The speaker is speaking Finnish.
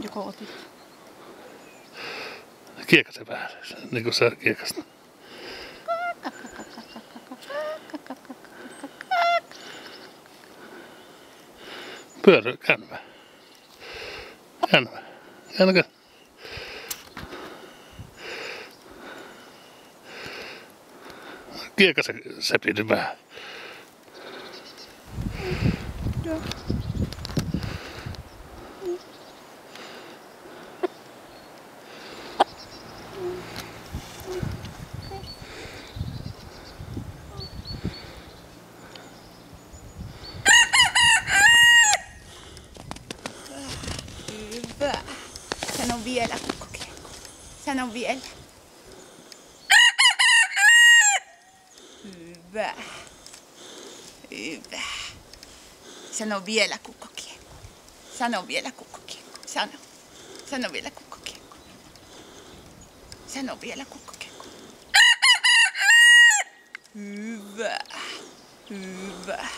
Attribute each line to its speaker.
Speaker 1: Joko otit?
Speaker 2: Kiekase vähän, niin kuin sä kiekasta. Pyörä, käännä. Käännä. Käännä. Kiekase sepidi vähän.
Speaker 1: Joo. Hyvä. Sano vielä kukkokiekko. Sano vielä. Hyvä. Hyvä. Sano vielä kukkokiekko. Sano vielä kukkokiekko. Sano. Sano vielä kukkokiekko. Sano vielä kukkokiekko. Hyvä. Hyvä.